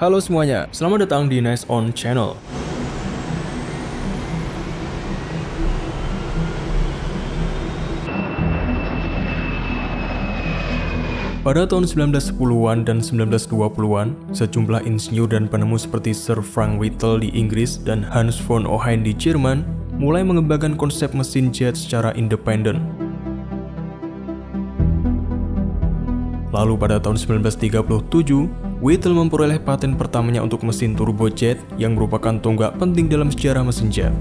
Halo semuanya, selamat datang di Nice On Channel. Pada tahun 1910-an dan 1920-an, sejumlah insinyur dan penemu seperti Sir Frank Whittle di Inggris dan Hans von Ohain di Jerman mulai mengembangkan konsep mesin jet secara independen. Lalu pada tahun 1937, Whittle memperoleh paten pertamanya untuk mesin turbojet yang merupakan tonggak penting dalam sejarah mesin jet.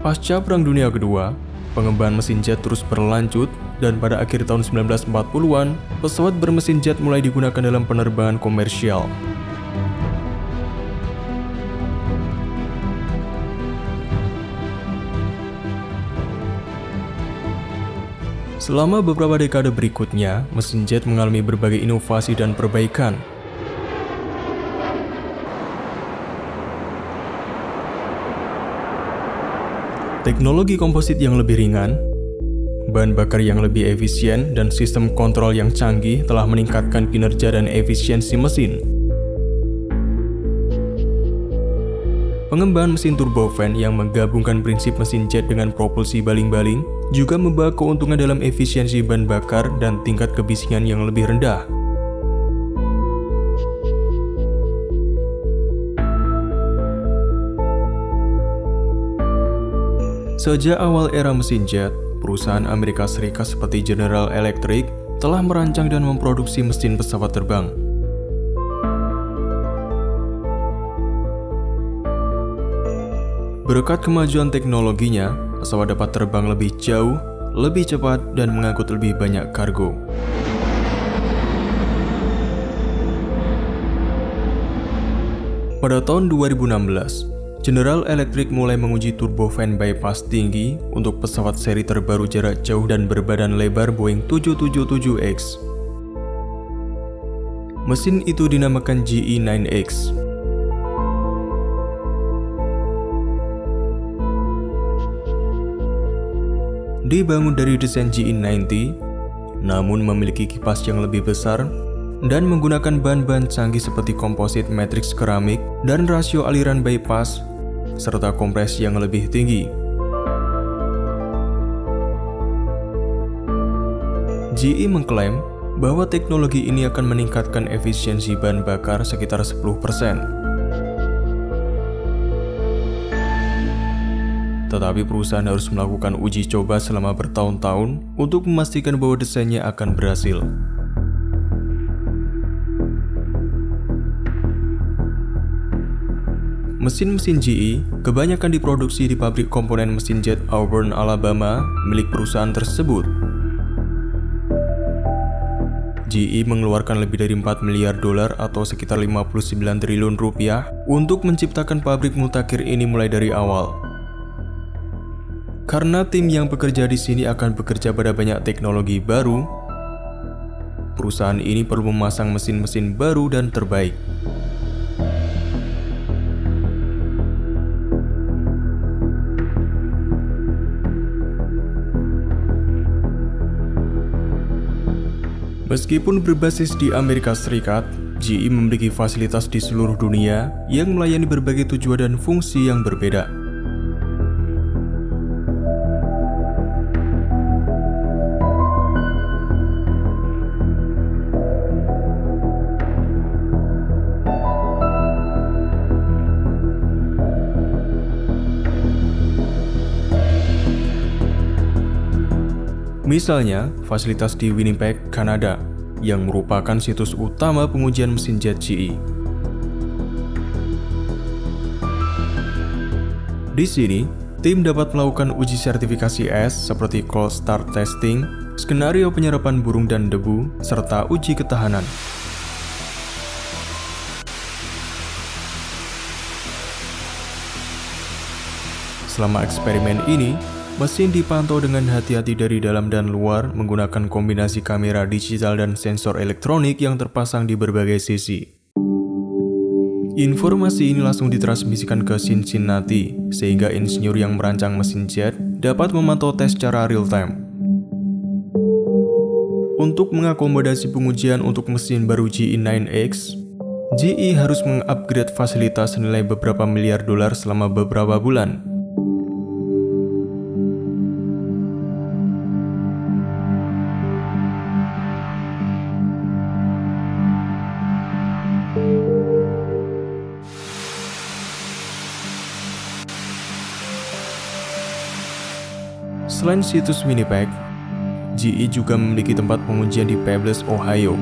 Pasca Perang Dunia Kedua, Pengembangan mesin jet terus berlanjut dan pada akhir tahun 1940-an, pesawat bermesin jet mulai digunakan dalam penerbangan komersial. Selama beberapa dekade berikutnya, mesin jet mengalami berbagai inovasi dan perbaikan, Teknologi komposit yang lebih ringan, bahan bakar yang lebih efisien, dan sistem kontrol yang canggih telah meningkatkan kinerja dan efisiensi mesin. Pengembangan mesin turbofan yang menggabungkan prinsip mesin jet dengan propulsi baling-baling juga membawa keuntungan dalam efisiensi bahan bakar dan tingkat kebisingan yang lebih rendah. Sejak awal era mesin jet, perusahaan Amerika Serikat seperti General Electric telah merancang dan memproduksi mesin pesawat terbang. Berkat kemajuan teknologinya, pesawat dapat terbang lebih jauh, lebih cepat, dan mengangkut lebih banyak kargo. Pada tahun 2016, General Electric mulai menguji turbofan bypass tinggi untuk pesawat seri terbaru jarak jauh dan berbadan lebar Boeing 777X. Mesin itu dinamakan GE9X. Dibangun dari desain GE90, namun memiliki kipas yang lebih besar dan menggunakan bahan-bahan canggih seperti komposit matriks keramik dan rasio aliran bypass serta kompresi yang lebih tinggi. GE mengklaim bahwa teknologi ini akan meningkatkan efisiensi bahan bakar sekitar 10%. Tetapi perusahaan harus melakukan uji coba selama bertahun-tahun untuk memastikan bahwa desainnya akan berhasil. Mesin-mesin GE kebanyakan diproduksi di pabrik komponen mesin jet Auburn, Alabama milik perusahaan tersebut. GE mengeluarkan lebih dari 4 miliar dolar atau sekitar 59 triliun rupiah untuk menciptakan pabrik mutakhir ini mulai dari awal. Karena tim yang bekerja di sini akan bekerja pada banyak teknologi baru, perusahaan ini perlu memasang mesin-mesin baru dan terbaik. Meskipun berbasis di Amerika Serikat, GE memiliki fasilitas di seluruh dunia yang melayani berbagai tujuan dan fungsi yang berbeda. Misalnya, fasilitas di Winnipeg, Kanada, yang merupakan situs utama pengujian mesin jet GE. Di sini, tim dapat melakukan uji sertifikasi S seperti cold start testing, skenario penyerapan burung dan debu, serta uji ketahanan. Selama eksperimen ini, Mesin dipantau dengan hati-hati dari dalam dan luar menggunakan kombinasi kamera digital dan sensor elektronik yang terpasang di berbagai sisi. Informasi ini langsung ditransmisikan ke Cincinnati, sehingga insinyur yang merancang mesin jet dapat memantau tes secara real time. Untuk mengakomodasi pengujian untuk mesin baru GE9X, GE harus mengupgrade fasilitas senilai beberapa miliar dolar selama beberapa bulan. Selain situs Winnipeg, GE juga memiliki tempat pengujian di Peebles, Ohio.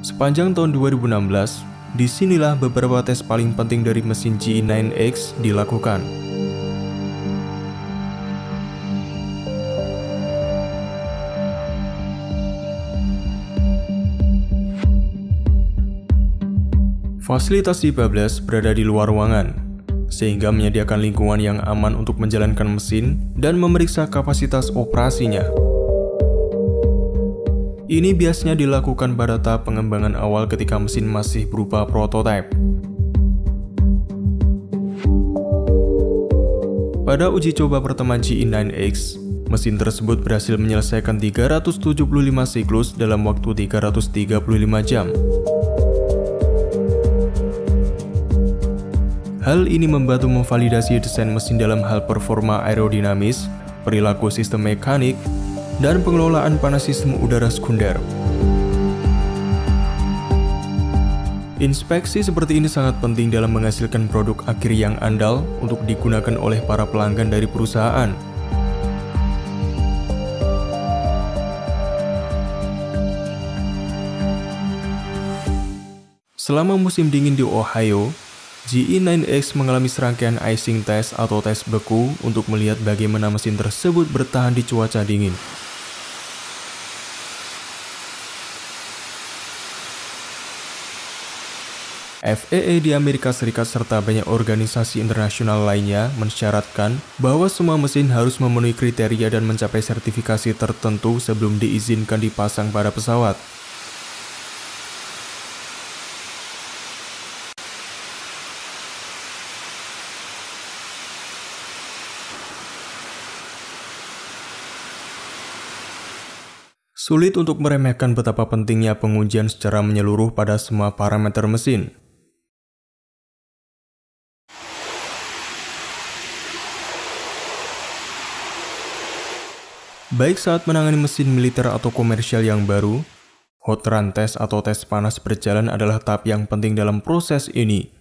Sepanjang tahun 2016, di sinilah beberapa tes paling penting dari mesin GE9X dilakukan. Fasilitas di Peebles berada di luar ruangan, sehingga menyediakan lingkungan yang aman untuk menjalankan mesin dan memeriksa kapasitas operasinya. Ini biasanya dilakukan pada tahap pengembangan awal ketika mesin masih berupa prototipe. Pada uji coba pertama GE9X, mesin tersebut berhasil menyelesaikan 375 siklus dalam waktu 335 jam. Hal ini membantu memvalidasi desain mesin dalam hal performa aerodinamis, perilaku sistem mekanik, dan pengelolaan panas sistem udara sekunder. Inspeksi seperti ini sangat penting dalam menghasilkan produk akhir yang andal untuk digunakan oleh para pelanggan dari perusahaan. Selama musim dingin di Ohio, GE9X mengalami serangkaian icing test atau tes beku untuk melihat bagaimana mesin tersebut bertahan di cuaca dingin. FAA di Amerika Serikat serta banyak organisasi internasional lainnya mensyaratkan bahwa semua mesin harus memenuhi kriteria dan mencapai sertifikasi tertentu sebelum diizinkan dipasang pada pesawat. Sulit untuk meremehkan betapa pentingnya pengujian secara menyeluruh pada semua parameter mesin. Baik saat menangani mesin militer atau komersial yang baru, hot run test atau tes panas berjalan adalah tahap yang penting dalam proses ini.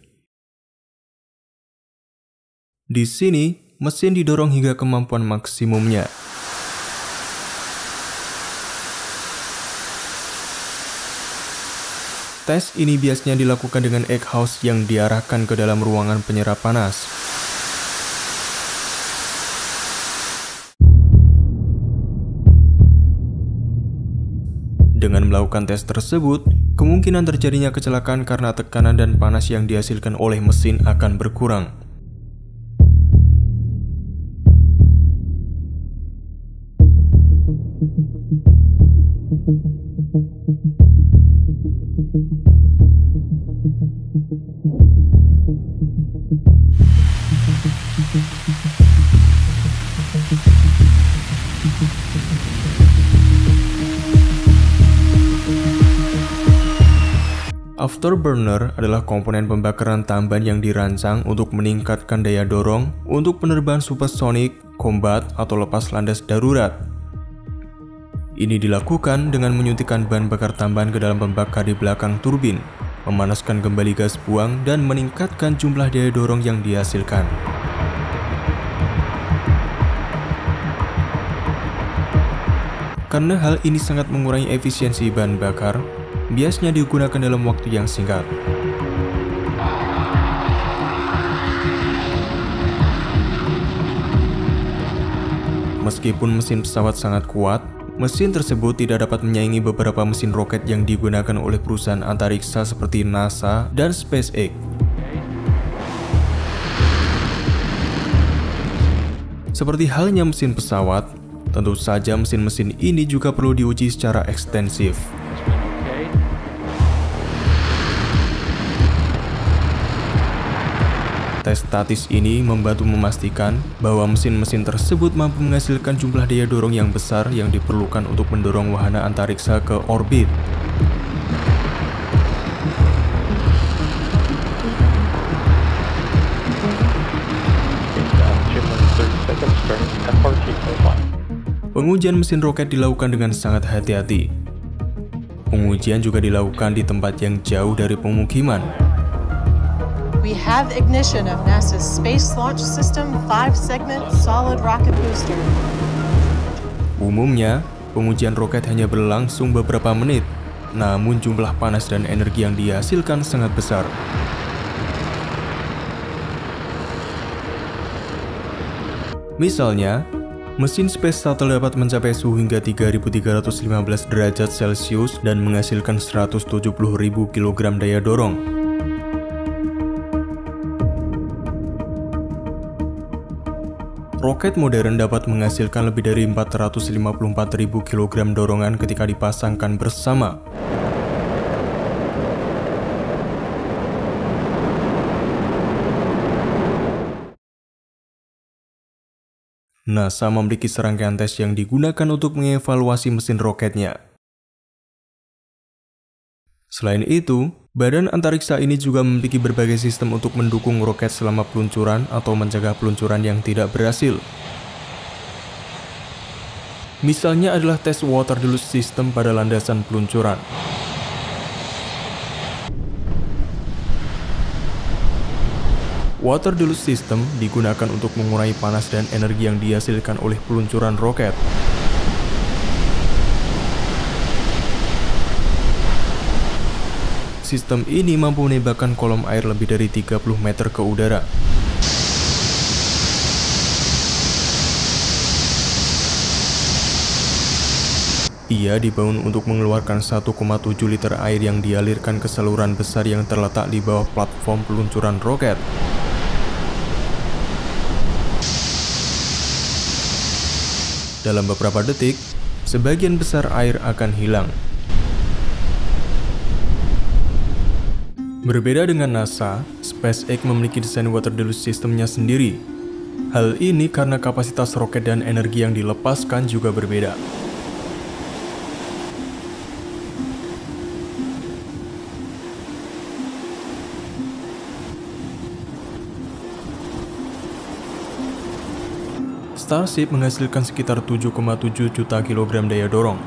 Di sini, mesin didorong hingga kemampuan maksimumnya. Tes ini biasanya dilakukan dengan egg house yang diarahkan ke dalam ruangan penyerap panas. Dengan melakukan tes tersebut, kemungkinan terjadinya kecelakaan karena tekanan dan panas yang dihasilkan oleh mesin akan berkurang. Afterburner adalah komponen pembakaran tambahan yang dirancang untuk meningkatkan daya dorong untuk penerbangan supersonik, combat, atau lepas landas darurat. Ini dilakukan dengan menyuntikkan bahan bakar tambahan ke dalam pembakar di belakang turbin, memanaskan kembali gas buang, dan meningkatkan jumlah daya dorong yang dihasilkan. Karena hal ini sangat mengurangi efisiensi bahan bakar, biasanya digunakan dalam waktu yang singkat. Meskipun mesin pesawat sangat kuat, mesin tersebut tidak dapat menyaingi beberapa mesin roket yang digunakan oleh perusahaan antariksa seperti NASA dan SpaceX. Seperti halnya mesin pesawat, tentu saja mesin-mesin ini juga perlu diuji secara ekstensif. Tes statis ini membantu memastikan bahwa mesin-mesin tersebut mampu menghasilkan jumlah daya dorong yang besar yang diperlukan untuk mendorong wahana antariksa ke orbit. Pengujian mesin roket dilakukan dengan sangat hati-hati. Pengujian juga dilakukan di tempat yang jauh dari pemukiman, we have ignition of NASA's Space Launch System 5-segment solid rocket booster. Umumnya, pengujian roket hanya berlangsung beberapa menit, namun jumlah panas dan energi yang dihasilkan sangat besar. Misalnya, mesin Space Shuttle dapat mencapai suhu hingga 3315 derajat Celcius dan menghasilkan 170.000 kg daya dorong. Roket modern dapat menghasilkan lebih dari 454.000 kg dorongan ketika dipasangkan bersama. NASA memiliki serangkaian tes yang digunakan untuk mengevaluasi mesin roketnya. Selain itu, Badan antariksa ini juga memiliki berbagai sistem untuk mendukung roket selama peluncuran atau mencegah peluncuran yang tidak berhasil. Misalnya adalah tes water deluge system pada landasan peluncuran. Water deluge system digunakan untuk mengurangi panas dan energi yang dihasilkan oleh peluncuran roket. Sistem ini mampu menembakkan kolom air lebih dari 30 meter ke udara. Ia dibangun untuk mengeluarkan 1,7 liter air yang dialirkan ke saluran besar yang terletak di bawah platform peluncuran roket. Dalam beberapa detik, sebagian besar air akan hilang Berbeda dengan NASA, SpaceX memiliki desain water deluge systemnya sendiri. Hal ini karena kapasitas roket dan energi yang dilepaskan juga berbeda. Starship menghasilkan sekitar 7,7 juta kilogram daya dorong,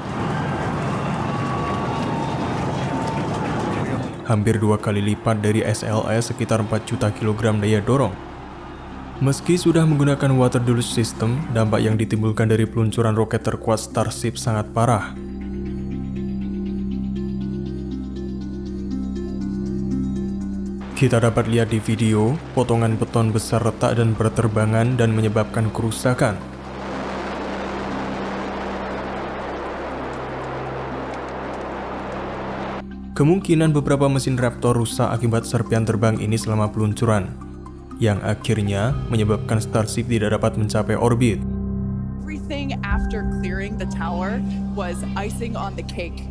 hampir dua kali lipat dari SLS sekitar 4 juta kilogram daya dorong. Meski sudah menggunakan water deluge system, dampak yang ditimbulkan dari peluncuran roket terkuat Starship sangat parah. Kita dapat lihat di video, potongan beton besar retak dan berterbangan dan menyebabkan kerusakan. Kemungkinan beberapa mesin Raptor rusak akibat serpian terbang ini selama peluncuran, yang akhirnya menyebabkan Starship tidak dapat mencapai orbit. Everything after clearing the tower was icing on the cake.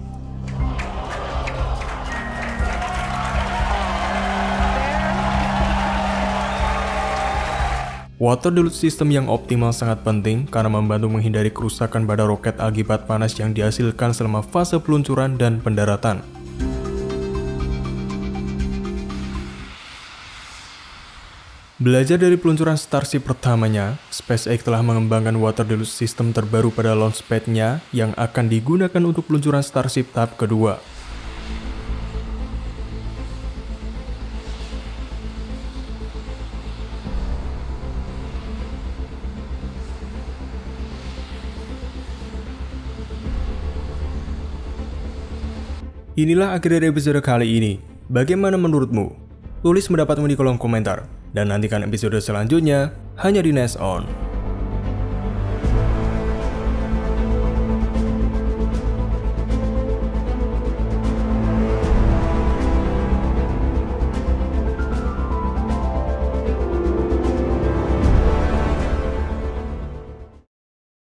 Water deluge system yang optimal sangat penting karena membantu menghindari kerusakan pada roket akibat panas yang dihasilkan selama fase peluncuran dan pendaratan. Belajar dari peluncuran Starship pertamanya, SpaceX telah mengembangkan water deluge system terbaru pada launchpad-nya yang akan digunakan untuk peluncuran Starship tahap kedua. Inilah akhir dari episode kali ini. Bagaimana menurutmu? Tulis pendapatmu di kolom komentar. Dan nantikan episode selanjutnya hanya di Nest On.